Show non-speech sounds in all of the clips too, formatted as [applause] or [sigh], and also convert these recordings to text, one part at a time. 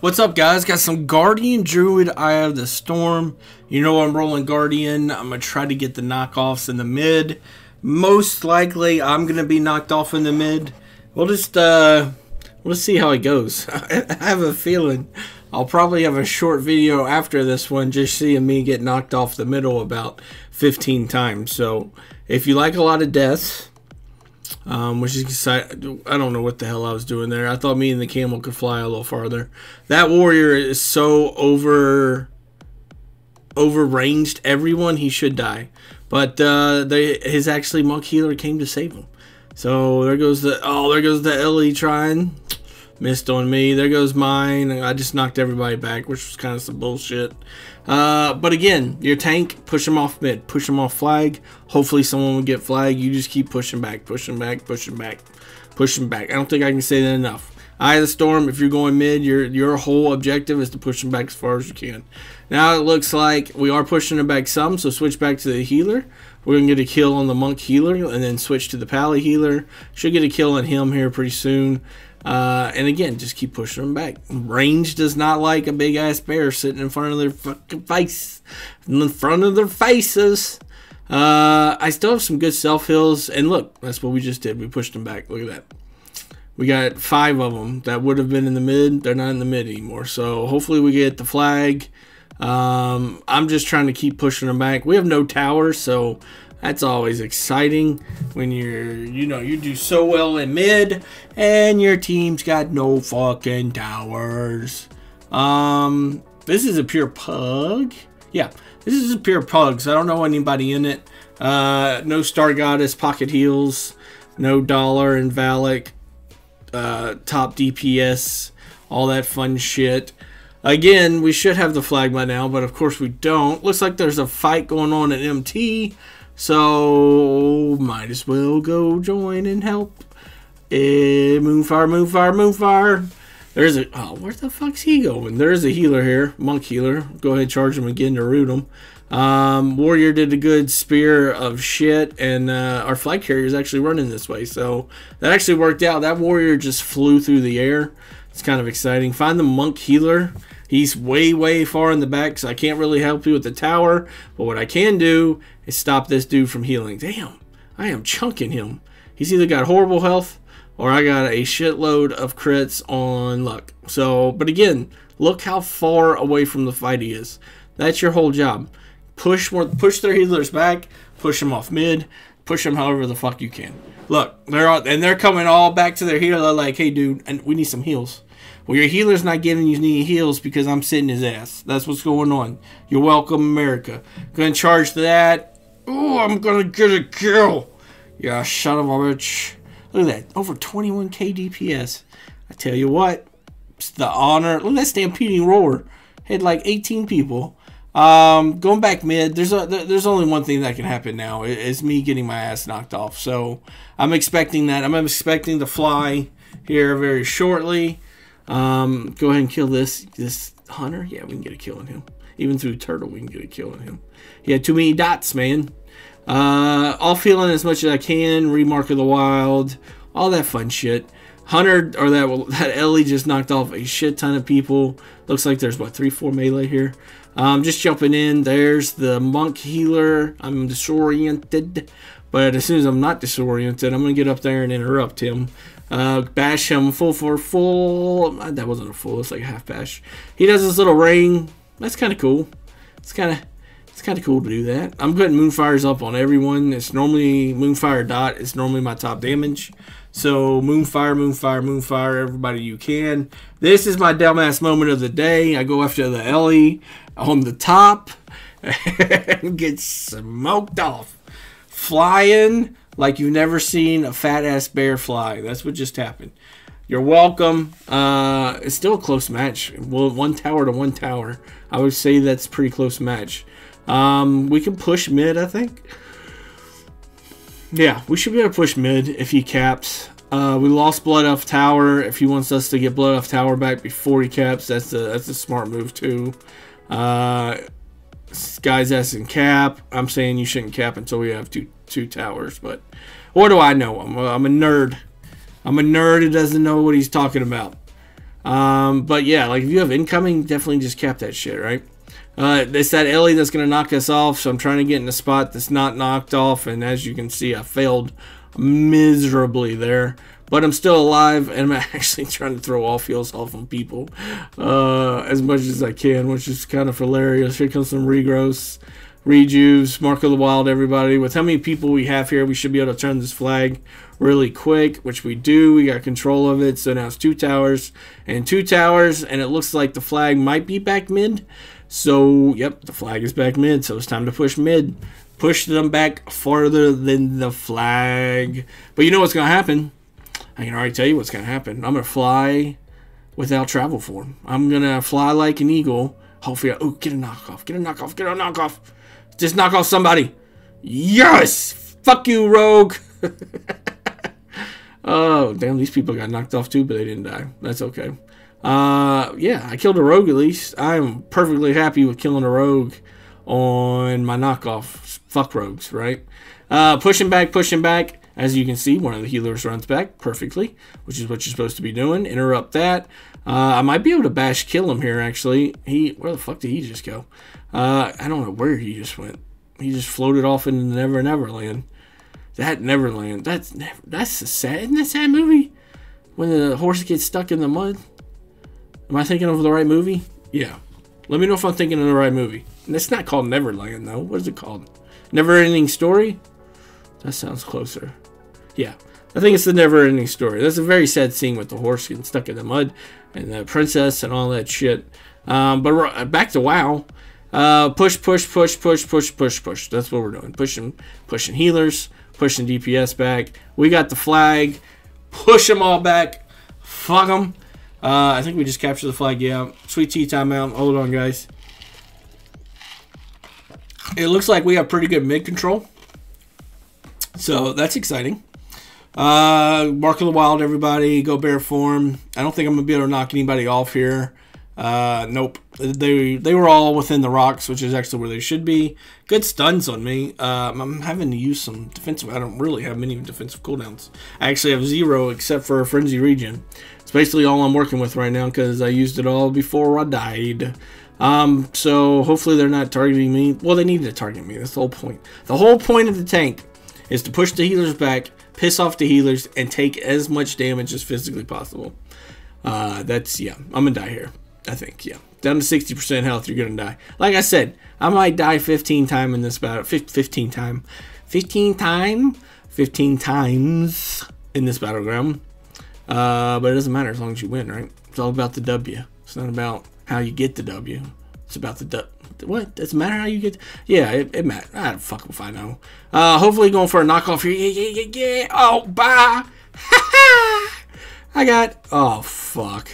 What's up, guys? Got some Guardian Druid Eye of the Storm. You know I'm rolling Guardian. I'm going to try to get the knockoffs in the mid. Most likely, I'm going to be knocked off in the mid. We'll just, uh, we'll just see how it goes. [laughs] I have a feeling I'll probably have a short video after this one just seeing me get knocked off the middle about 15 times. So, if you like a lot of deaths, um, which is I don't know what the hell I was doing there. I thought me and the camel could fly a little farther. That warrior is so over overranged everyone. He should die, but uh, they his actually monk healer came to save him. So there goes the oh there goes the Ellie trying missed on me. There goes mine. I just knocked everybody back, which was kind of some bullshit. Uh, but again, your tank, push them off mid, push them off flag. Hopefully someone will get flag. You just keep pushing back, pushing back, pushing back, pushing back. I don't think I can say that enough. Eye of the Storm, if you're going mid, your your whole objective is to push them back as far as you can. Now it looks like we are pushing them back some, so switch back to the healer. We're going to get a kill on the Monk healer and then switch to the Pally healer. Should get a kill on him here pretty soon. Uh, and again, just keep pushing them back. Range does not like a big ass bear sitting in front of their fucking face, in front of their faces. Uh, I still have some good self heals, and look, that's what we just did. We pushed them back. Look at that. We got five of them that would have been in the mid. They're not in the mid anymore. So hopefully we get the flag. Um, I'm just trying to keep pushing them back. We have no towers, so that's always exciting when you're, you know, you do so well in mid and your team's got no fucking towers. Um, this is a pure pug. Yeah, this is a pure pug, so I don't know anybody in it. Uh, no Star Goddess pocket heals, no dollar and Valak, uh, top DPS, all that fun shit. Again, we should have the flag by now, but of course we don't. Looks like there's a fight going on at MT. So, might as well go join and help. Eh, moonfire, moonfire, moonfire. There's a. Oh, where the fuck's he going? There's a healer here. Monk healer. Go ahead, charge him again to root him. Um, Warrior did a good spear of shit, and uh, our flag carrier is actually running this way. So that actually worked out. That warrior just flew through the air. It's kind of exciting. Find the monk healer. He's way, way far in the back, so I can't really help you with the tower. But what I can do is stop this dude from healing. Damn, I am chunking him. He's either got horrible health or I got a shitload of crits on luck. So, but again, look how far away from the fight he is. That's your whole job. Push more, push their healers back, push them off mid, push them however the fuck you can. Look, they're all, and they're coming all back to their healer like, hey dude, and we need some heals. Well, your healer's not giving you any heals because I'm sitting his ass. That's what's going on. You're welcome, America. Gonna charge that. Oh, I'm gonna get a kill. Yeah, shut up, bitch. Look at that. Over 21k DPS. I tell you what, it's the honor. Look at that stampeding roar. Had like 18 people. Um, going back mid, there's a, there's only one thing that can happen now. Is me getting my ass knocked off. So I'm expecting that. I'm expecting to fly here very shortly. Um, go ahead and kill this this hunter. Yeah, we can get a kill on him. Even through turtle, we can get a kill on him. He had too many dots, man. Uh, all feeling as much as I can. Remark of the Wild, all that fun shit. Hunter or that [laughs] that Ellie just knocked off a shit ton of people. Looks like there's what three, four melee here. Um, just jumping in. There's the monk healer. I'm disoriented, but as soon as I'm not disoriented, I'm gonna get up there and interrupt him. Uh, bash him full for full. That wasn't a full. It's like a half bash. He does this little ring. That's kind of cool. It's kind of it's kind of cool to do that. I'm putting Moonfires up on everyone. It's normally Moonfire Dot. It's normally my top damage. So Moonfire, Moonfire, Moonfire, everybody you can. This is my dumbass moment of the day. I go after the Ellie on the top [laughs] and get smoked off. Flying like you've never seen a fat ass bear fly. That's what just happened. You're welcome. Uh, it's still a close match. Well, one tower to one tower. I would say that's pretty close match. Um, we can push mid, I think. Yeah, we should be able to push mid if he caps. Uh, we lost Blood Elf Tower. If he wants us to get Blood Elf Tower back before he caps, that's a that's a smart move too. Uh, guys asking cap. I'm saying you shouldn't cap until we have two two towers. But what do I know? I'm a, I'm a nerd. I'm a nerd who doesn't know what he's talking about. Um, but yeah, like if you have incoming, definitely just cap that shit, right? Uh, it's that Ellie that's going to knock us off, so I'm trying to get in a spot that's not knocked off, and as you can see, I failed miserably there. But I'm still alive, and I'm [laughs] actually trying to throw all fuels off on people uh, as much as I can, which is kind of hilarious. Here comes some regrowths, rejuves, Mark of the Wild, everybody. With how many people we have here, we should be able to turn this flag really quick, which we do. We got control of it, so now it's two towers and two towers, and it looks like the flag might be back mid. So, yep, the flag is back mid, so it's time to push mid. Push them back farther than the flag. But you know what's going to happen? I can already tell you what's going to happen. I'm going to fly without travel form. I'm to fly like an eagle. Hopefully, oh, get a knockoff. Get a knockoff. Get a knockoff. Just knock off somebody. Yes! Fuck you, rogue. [laughs] oh, damn, these people got knocked off too, but they didn't die. That's okay. Uh, yeah, I killed a rogue at least. I'm perfectly happy with killing a rogue on my knockoff. Fuck rogues, right? Uh, pushing back, pushing back. As you can see, one of the healers runs back perfectly, which is what you're supposed to be doing. Interrupt that. Uh, I might be able to bash kill him here, actually. He, Where the fuck did he just go? Uh, I don't know where he just went. He just floated off into Never Never Land. That Neverland. That's never, that's a sad. Isn't that sad movie? When the horse gets stuck in the mud. Am I thinking of the right movie? Yeah. Let me know if I'm thinking of the right movie. And it's not called Neverland though. What is it called? Never Ending Story. That sounds closer. Yeah. I think it's the never ending story. That's a very sad scene with the horse getting stuck in the mud and the princess and all that shit. Um, but back to WoW. Uh, push, push, push, push, push, push, push. That's what we're doing. Pushing, pushing healers, pushing DPS back. We got the flag. Push them all back. Fuck them. Uh, I think we just captured the flag. Yeah. Sweet tea timeout. Hold on, guys. It looks like we have pretty good mid control. So that's exciting. Uh, Mark of the Wild, everybody. Go bear form. I don't think I'm to be able to knock anybody off here. Uh, nope. They they were all within the rocks, which is actually where they should be. Good stuns on me. Um, I'm having to use some defensive. I don't really have many defensive cooldowns. I actually have zero except for Frenzy Regen. It's basically all I'm working with right now because I used it all before I died. Um, so hopefully they're not targeting me. Well, they need to target me. That's the whole point. The whole point of the tank is to push the healers back, piss off the healers, and take as much damage as physically possible. Uh, that's yeah. I'm gonna die here. I think, yeah. Down to 60% health, you're going to die. Like I said, I might die 15 time in this battle. 15 time. 15 time? 15 times in this battleground. Uh, but it doesn't matter as long as you win, right? It's all about the W. It's not about how you get the W. It's about the. What? Does it matter how you get? Yeah, it, it matters. I don't fuck if I know. Uh, hopefully going for a knockoff here. Yeah, yeah, yeah, yeah. Oh, bye. [laughs] I got. Oh, fuck.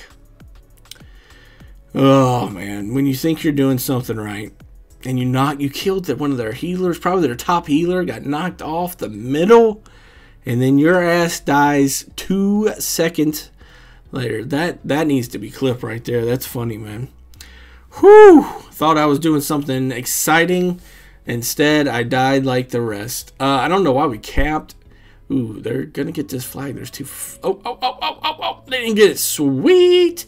Oh man, when you think you're doing something right, and you not you killed that one of their healers, probably their top healer, got knocked off the middle, and then your ass dies two seconds later. That that needs to be clipped right there. That's funny, man. Whew! Thought I was doing something exciting. Instead, I died like the rest. Uh, I don't know why we capped. Ooh, they're gonna get this flag. There's two. oh, oh, oh, oh, oh, oh! They didn't get it. Sweet.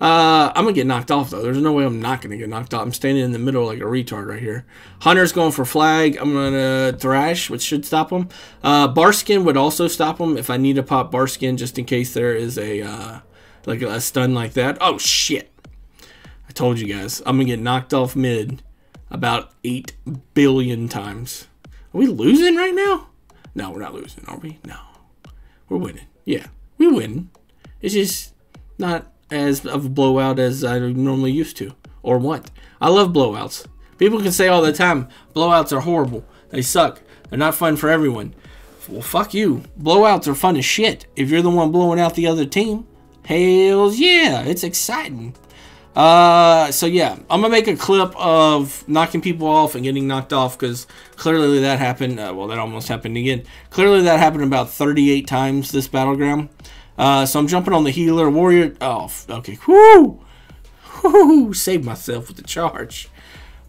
Uh, I'm gonna get knocked off though. There's no way I'm not gonna get knocked off. I'm standing in the middle like a retard right here. Hunter's going for flag. I'm gonna thrash, which should stop him. Uh, Barkskin would also stop him if I need to pop Barkskin just in case there is a uh, like a stun like that. Oh shit! Told you guys I'm gonna get knocked off mid about eight billion times. Are we losing right now? No, we're not losing, are we? No, we're winning. Yeah, we win. It's just not as of a blowout as I normally used to or want. I love blowouts. People can say all the time, blowouts are horrible. They suck. They're not fun for everyone. Well, fuck you. Blowouts are fun as shit if you're the one blowing out the other team. Hells yeah, it's exciting. Uh, so yeah, I'm gonna make a clip of knocking people off and getting knocked off because clearly that happened. Uh, well, that almost happened again. Clearly that happened about 38 times this battleground. Uh, so I'm jumping on the healer warrior. Oh, okay. Whoo! Whoo! Saved myself with the charge.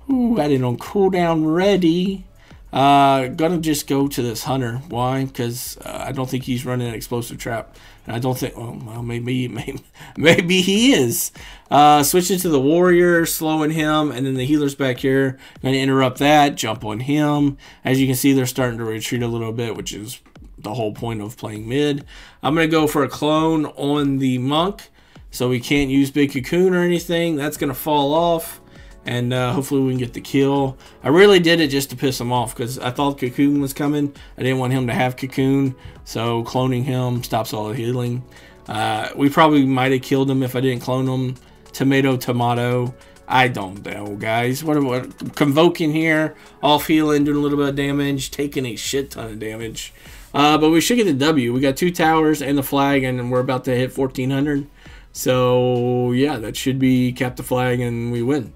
Ooh, got it on cooldown ready. Uh, gonna just go to this hunter. Why? Because uh, I don't think he's running an explosive trap, and I don't think. Oh, well, maybe, [laughs] maybe, maybe he is. Uh, switching to the warrior, slowing him, and then the healers back here. Gonna interrupt that. Jump on him. As you can see, they're starting to retreat a little bit, which is the whole point of playing mid. I'm gonna go for a clone on the monk, so we can't use big cocoon or anything. That's gonna fall off and uh, hopefully we can get the kill. I really did it just to piss him off because I thought Cocoon was coming. I didn't want him to have Cocoon, so cloning him stops all the healing. Uh, we probably might have killed him if I didn't clone him. Tomato, tomato. I don't know, guys. What are we convoking here? Off healing, doing a little bit of damage, taking a shit ton of damage. Uh, but we should get the W. We got two towers and the flag, and we're about to hit 1400. So, yeah, that should be cap the flag and we win.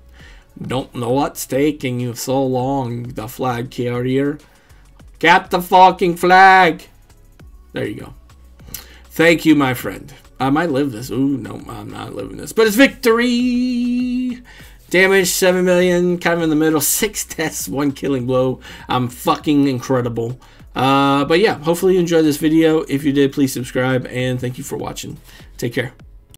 Don't know what's taking you so long, the flag carrier. Get the fucking flag! There you go. Thank you, my friend. I might live this. Ooh, no, I'm not living this. But it's victory! Damage, 7 million, kind of in the middle. [laughs] 6 deaths, 1 killing blow. I'm fucking incredible. Uh, but yeah, hopefully you enjoyed this video. If you did, please subscribe, and thank you for watching. Take care.